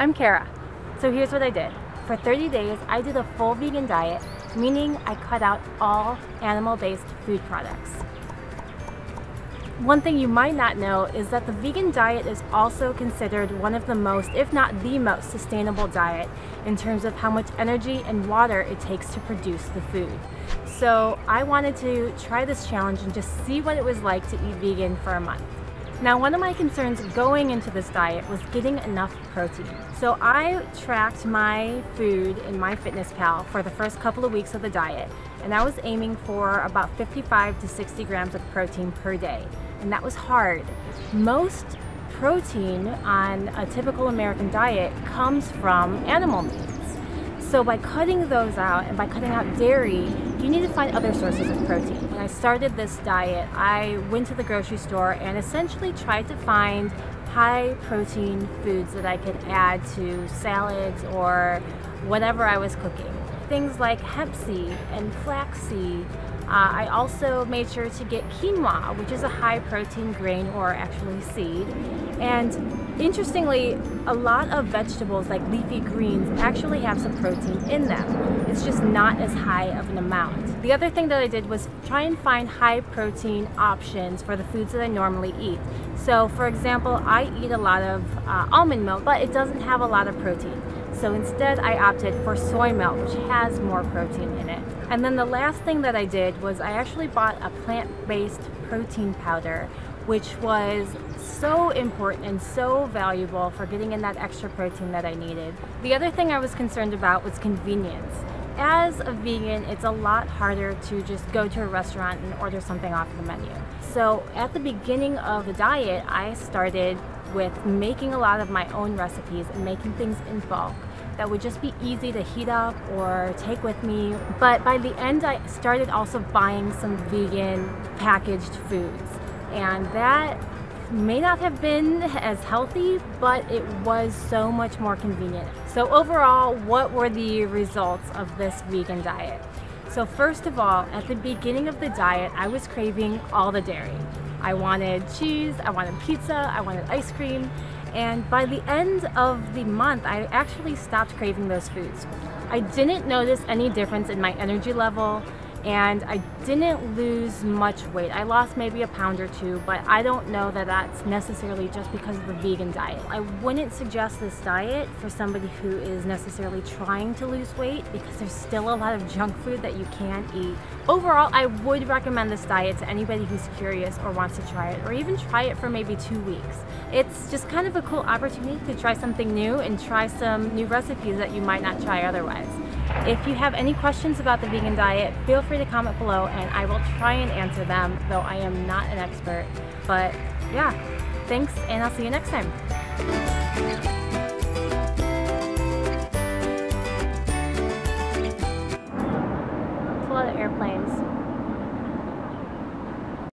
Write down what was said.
I'm Kara. So here's what I did. For 30 days, I did a full vegan diet, meaning I cut out all animal-based food products. One thing you might not know is that the vegan diet is also considered one of the most, if not the most, sustainable diet in terms of how much energy and water it takes to produce the food. So I wanted to try this challenge and just see what it was like to eat vegan for a month. Now one of my concerns going into this diet was getting enough protein. So I tracked my food in MyFitnessPal for the first couple of weeks of the diet and I was aiming for about 55 to 60 grams of protein per day and that was hard. Most protein on a typical American diet comes from animal meats. So by cutting those out and by cutting out dairy, you need to find other sources of protein. When I started this diet, I went to the grocery store and essentially tried to find high protein foods that I could add to salads or whatever I was cooking. Things like hemp seed and flaxseed uh, I also made sure to get quinoa, which is a high protein grain or actually seed. And interestingly, a lot of vegetables like leafy greens actually have some protein in them. It's just not as high of an amount. The other thing that I did was try and find high protein options for the foods that I normally eat. So for example, I eat a lot of uh, almond milk, but it doesn't have a lot of protein. So instead I opted for soy milk, which has more protein in it. And then the last thing that I did was I actually bought a plant-based protein powder, which was so important and so valuable for getting in that extra protein that I needed. The other thing I was concerned about was convenience. As a vegan, it's a lot harder to just go to a restaurant and order something off the menu. So at the beginning of the diet, I started with making a lot of my own recipes and making things in bulk that would just be easy to heat up or take with me. But by the end, I started also buying some vegan packaged foods. And that may not have been as healthy, but it was so much more convenient. So overall, what were the results of this vegan diet? So first of all, at the beginning of the diet, I was craving all the dairy. I wanted cheese, I wanted pizza, I wanted ice cream, and by the end of the month, I actually stopped craving those foods. I didn't notice any difference in my energy level and I didn't lose much weight. I lost maybe a pound or two, but I don't know that that's necessarily just because of the vegan diet. I wouldn't suggest this diet for somebody who is necessarily trying to lose weight because there's still a lot of junk food that you can eat. Overall, I would recommend this diet to anybody who's curious or wants to try it, or even try it for maybe two weeks. It's just kind of a cool opportunity to try something new and try some new recipes that you might not try otherwise. If you have any questions about the vegan diet, feel free to comment below and I will try and answer them, though I am not an expert. But yeah, thanks and I'll see you next time.